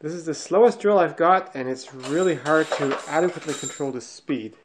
This is the slowest drill I've got, and it's really hard to adequately control the speed.